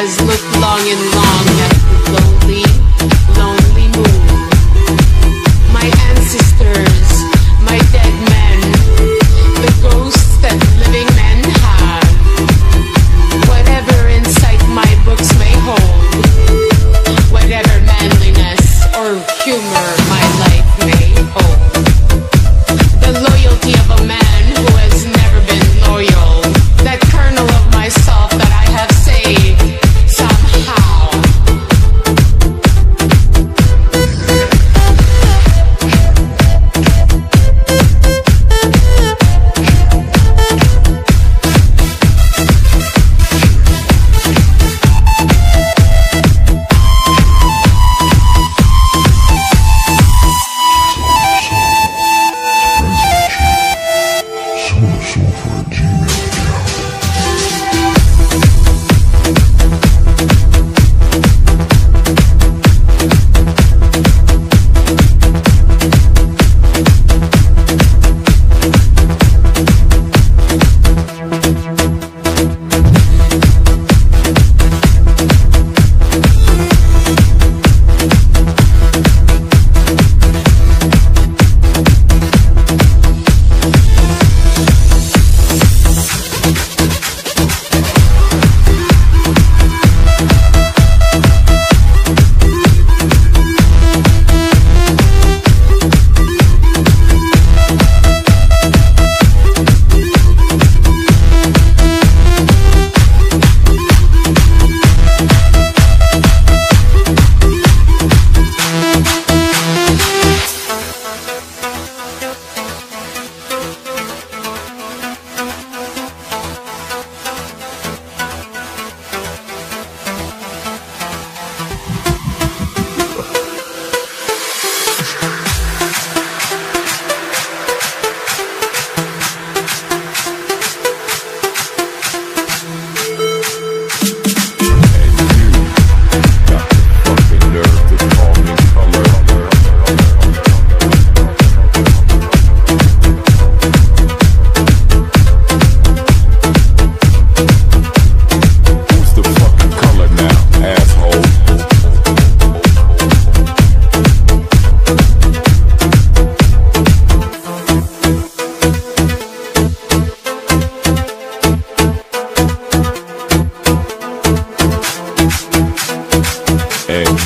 has looked long and long. At the lonely.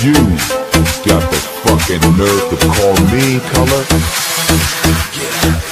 You got the fucking nerve to call me color? Yeah.